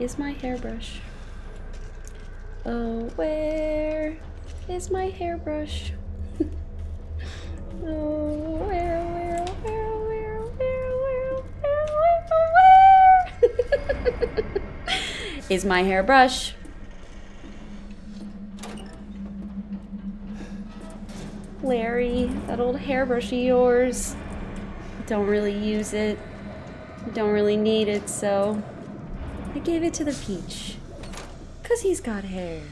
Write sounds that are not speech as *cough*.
is my hairbrush? Oh, where is my hairbrush? *laughs* oh, where, oh, where, oh, where, oh, where, where, where, where, where, where? *laughs* is my hairbrush? Larry, that old hairbrush of yours. Don't really use it. Don't really need it, so I gave it to the peach. Cause he's got hair.